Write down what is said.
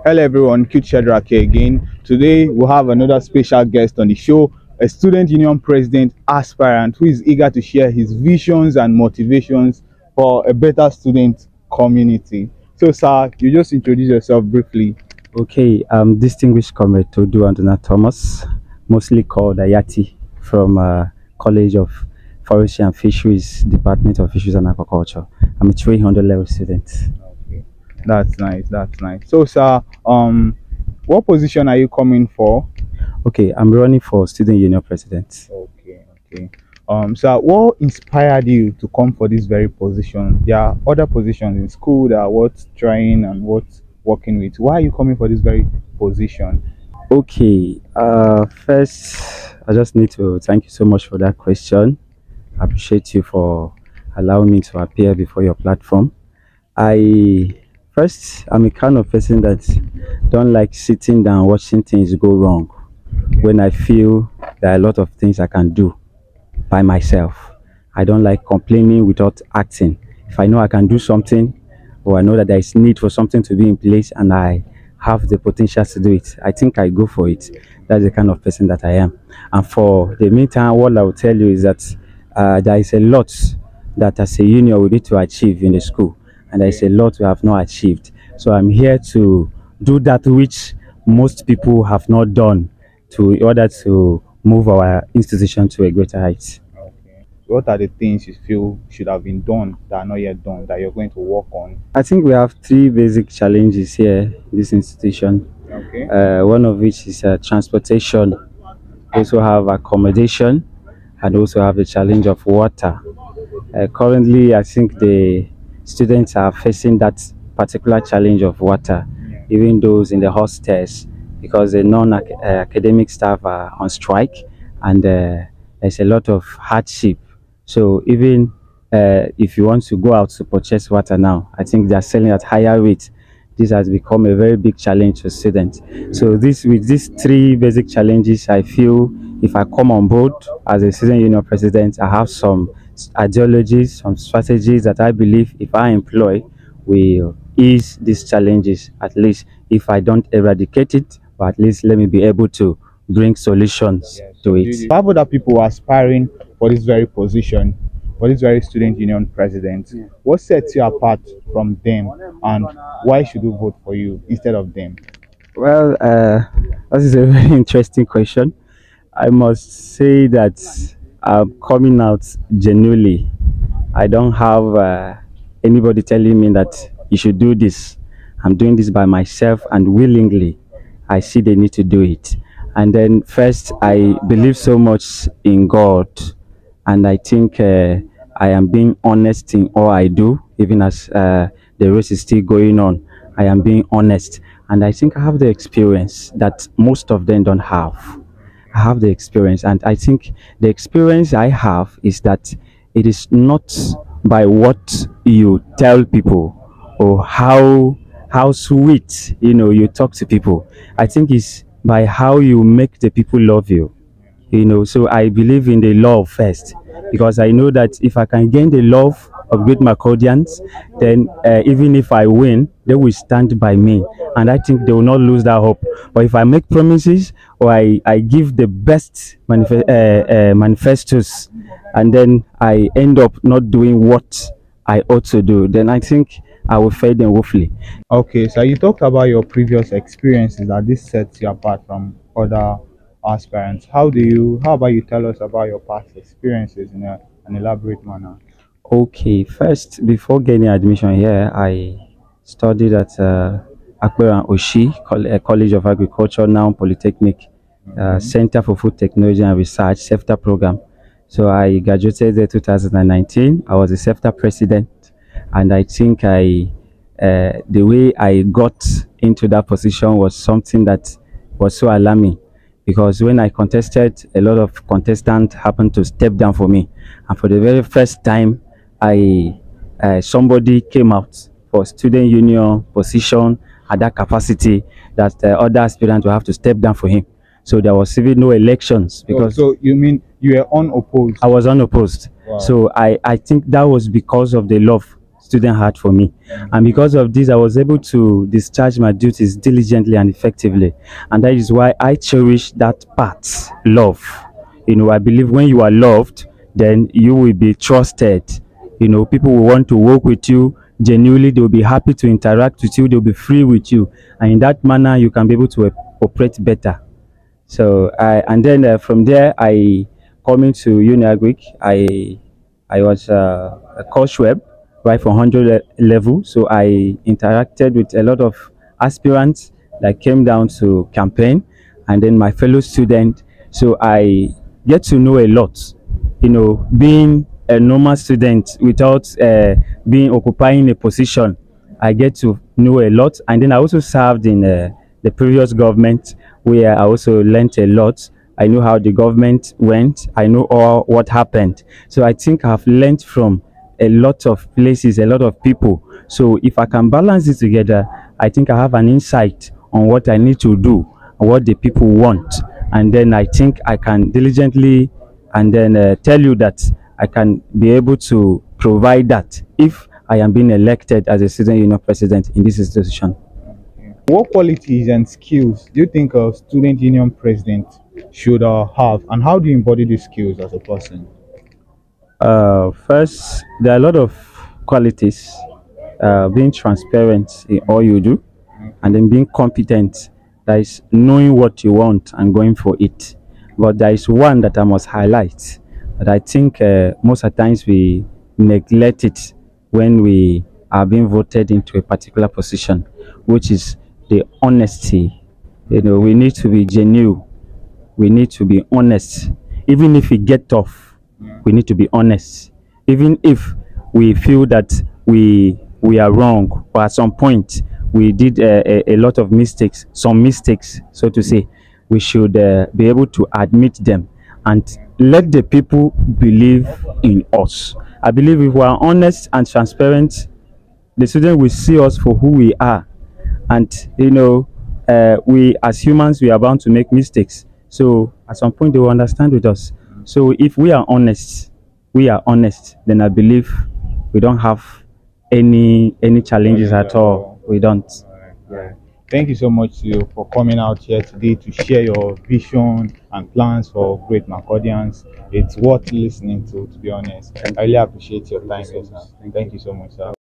Hello everyone, Cute Shadrach here again. Today we have another special guest on the show, a student union president aspirant who is eager to share his visions and motivations for a better student community. So sir, you just introduce yourself briefly. Okay, I'm distinguished comrade Todu Antona Thomas, mostly called Ayati from uh, College of Forestry and Fisheries, Department of Fisheries and Aquaculture. I'm a 300 level student. That's nice, that's nice. So sir, um what position are you coming for? Okay, I'm running for student union president. Okay, okay. Um, so what inspired you to come for this very position? There are other positions in school that are worth trying and worth working with. Why are you coming for this very position? Okay, uh, first, I just need to thank you so much for that question. I appreciate you for allowing me to appear before your platform. I first, I'm a kind of person that don't like sitting down watching things go wrong. When I feel there are a lot of things I can do by myself, I don't like complaining without acting. If I know I can do something, or I know that there is need for something to be in place, and I have the potential to do it, I think I go for it. That's the kind of person that I am. And for the meantime, what I will tell you is that uh, there is a lot that as a union we need to achieve in the school and there is a lot we have not achieved so i'm here to do that which most people have not done to in order to move our institution to a greater height Okay. What are the things you feel should have been done that are not yet done that you're going to work on? i think we have three basic challenges here in this institution Okay. uh, one of which is uh, transportation we also have accommodation and also have the challenge of water uh, currently i think the students are facing that particular challenge of water even those in the hostels because the non-academic staff are on strike and uh, there's a lot of hardship. So even uh, if you want to go out to purchase water now i think they're selling at higher rate this has become a very big challenge for students. So this with these three basic challenges i feel if i come on board as a student union president i have some ideologies some strategies that i believe if i employ will ease these challenges at least if i don't eradicate it but at least let me be able to bring solutions to it Five other people are aspiring for this very position, for this very student union president. What sets you apart from them, and why should we vote for you instead of them? Well, uh, this is a very interesting question. I must say that I'm coming out genuinely. I don't have uh, anybody telling me that you should do this. I'm doing this by myself and willingly. I see the need to do it. And then, first, I believe so much in God, and I think uh, I am being honest in all I do, even as uh, the race is still going on. I am being honest, and I think I have the experience that most of them don't have. Have the experience, and I think the experience I have is that it is not by what you tell people or how how sweet you know you talk to people. I think it's by how you make the people love you. You know, so I believe in the love first because I know that if I can gain the love of great Makurdians, then uh, even if I win, they will stand by me. And I think they will not lose that hope. But if I make promises or I, I give the best uh, uh, manifestos and then I end up not doing what I ought to do, then I think I will fail them woefully. Okay, so you talked about your previous experiences that this sets you apart from other aspirants. How do you? How about you tell us about your past experiences in a, an elaborate manner? Okay, first, before getting admission here, I studied at uh, Akperan Orshi Col- uh, College of Agriculture, now Polytechnic, uh, Center for Food Technology and Research, CEFTER program. So I graduated there 2019. I was a CEFTER president, and I think I, uh, the way I got into that position was something that was so alarming because when I contested, a lot of contestants happened to step down for me, and for the very first time, I uh, somebody came out for student union position at that capacity that uh, other aspirants will have to step down for him. So there was even no elections because so you mean you were unopposed? I was unopposed. Wow. So I, I think that was because of the love student had for me. And because of this, I was able to discharge my duties diligently and effectively. And that is why I cherish that part, love. You know, I believe when you are loved, then you will be trusted. You know, people will want to work with you genuinely. They will be happy to interact with you. They'll be free with you. And in that manner, you can be able to operate better. So, I, and then uh, from there, I coming to UniAgric, I I was uh, a coach web right from 100 level. So I interacted with a lot of aspirants that came down to campaign and then my fellow student. So I get to know a lot, you know, being a normal student without uh, being occupying a position. I get to know a lot. And then I also served in uh, the previous government where I also learned a lot. I know how the government went. I know all what happened. So I think I've learned from a lot of places, a lot of people. So if I can balance it together, I think I have an insight on what I need to do, what the people want. And then I think I can diligently and then uh, tell you that I can be able to provide that if I am being elected as a student union president in this institution. What qualities and skills do you think a student union president should uh, have, and how do you embody these skills as a person? Uh, first, there are a lot of qualities. Uh, being transparent in all you do, and then being competent. That is knowing what you want and going for it. But there is one that I must highlight that I think uh, most of the times we neglect it when we are being voted into a particular position, which is the honesty. You know, we need to be genuine. We need to be honest. Even if we get tough, we need to be honest. Even if we feel that we we are wrong, or at some point we did a, a, a lot of mistakes, some mistakes, so to say, we should uh, be able to admit them and let the people believe in us. I believe if we are honest and transparent, the student will see us for who we are. And, you know, uh, we as humans, we are bound to make mistakes. So at some point, they will understand with us. So if we are honest, we are honest, then I believe we don't have any any challenges at all. We don't. Thank you so much to you for coming out here today to share your vision and plans for Great Makurdians. It's worth listening to, to be honest. I really appreciate your time, sir. Thank you so much, sir.